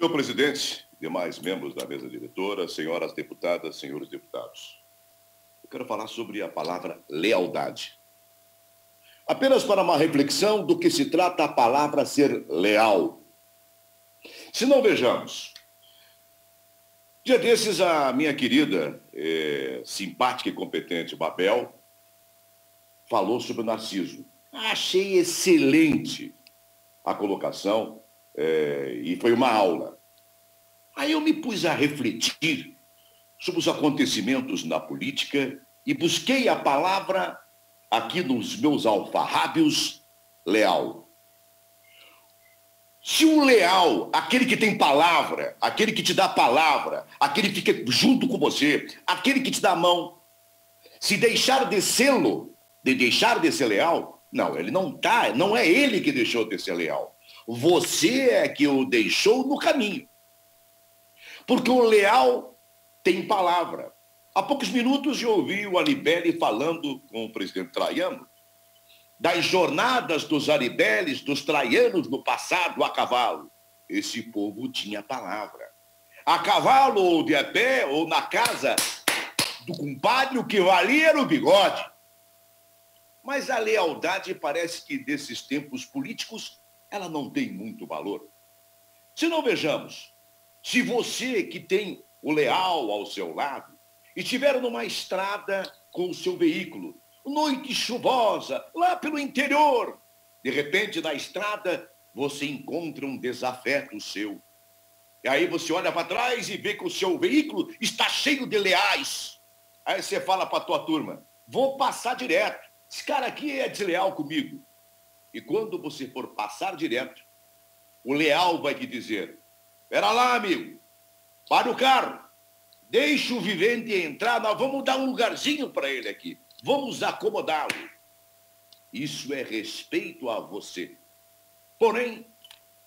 Senhor presidente, demais membros da mesa diretora, senhoras deputadas, senhores deputados. Eu quero falar sobre a palavra lealdade. Apenas para uma reflexão do que se trata a palavra ser leal. Se não vejamos, dia desses a minha querida, é, simpática e competente Babel falou sobre o Narciso. Achei excelente a colocação é, e foi uma aula. Aí eu me pus a refletir sobre os acontecimentos na política e busquei a palavra aqui nos meus alfarrábios, leal. Se um leal, aquele que tem palavra, aquele que te dá palavra, aquele que fica junto com você, aquele que te dá a mão, se deixar de sê-lo, de deixar de ser leal, não, ele não tá, não é ele que deixou de ser leal. Você é que o deixou no caminho. Porque o leal tem palavra. Há poucos minutos eu ouvi o Alibelli falando com o presidente Traiano das jornadas dos Aribeles, dos traianos no passado a cavalo. Esse povo tinha palavra. A cavalo ou de a pé ou na casa do compadre, o que valia era o bigode. Mas a lealdade parece que desses tempos políticos ela não tem muito valor. Se não vejamos, se você que tem o leal ao seu lado estiver numa estrada com o seu veículo noite chuvosa, lá pelo interior. De repente, na estrada, você encontra um desafeto seu. E aí você olha para trás e vê que o seu veículo está cheio de leais. Aí você fala para a tua turma, vou passar direto. Esse cara aqui é desleal comigo. E quando você for passar direto, o leal vai te dizer, espera lá, amigo, para o carro, deixa o vivente entrar, nós vamos dar um lugarzinho para ele aqui. Vamos acomodá-lo. Isso é respeito a você. Porém,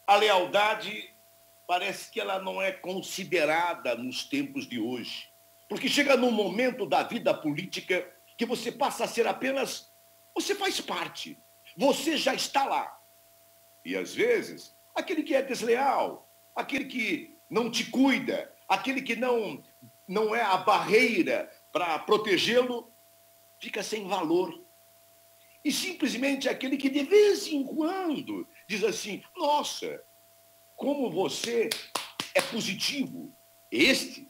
a lealdade parece que ela não é considerada nos tempos de hoje. Porque chega num momento da vida política que você passa a ser apenas. Você faz parte. Você já está lá. E às vezes, aquele que é desleal, aquele que não te cuida, aquele que não, não é a barreira para protegê-lo, fica sem valor. E simplesmente aquele que de vez em quando diz assim: nossa, como você é positivo, este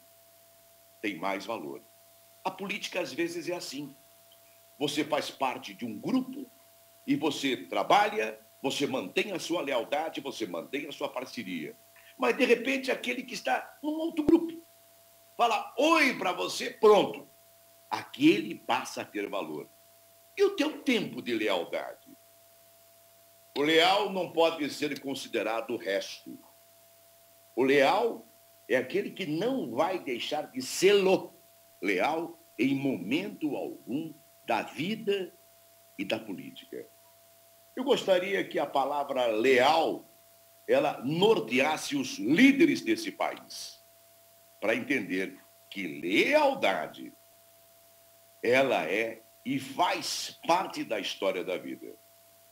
tem mais valor. A política às vezes é assim. Você faz parte de um grupo e você trabalha, você mantém a sua lealdade, você mantém a sua parceria. Mas de repente aquele que está num outro grupo fala oi para você, pronto aquele passa a ter valor. E o teu tempo de lealdade? O leal não pode ser considerado o resto. O leal é aquele que não vai deixar de ser leal em momento algum da vida e da política. Eu gostaria que a palavra leal ela norteasse os líderes desse país para entender que lealdade ela é e faz parte da história da vida.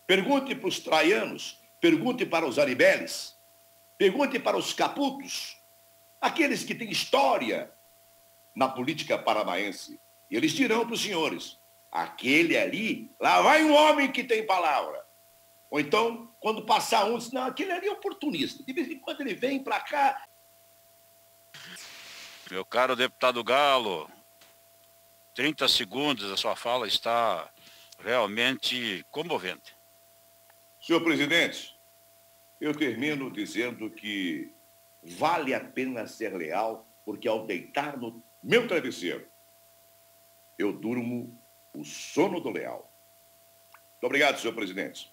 Pergunte para os traianos, pergunte para os aribeles, pergunte para os caputos, aqueles que têm história na política paranaense. E eles dirão para os senhores, aquele ali, lá vai um homem que tem palavra. Ou então, quando passar um, diz, não, aquele ali é oportunista. De vez em quando ele vem para cá. Meu caro deputado Galo, 30 segundos, a sua fala está realmente comovente. Senhor presidente, eu termino dizendo que vale a pena ser leal, porque ao deitar no meu travesseiro, eu durmo o sono do leal. Muito obrigado, senhor presidente.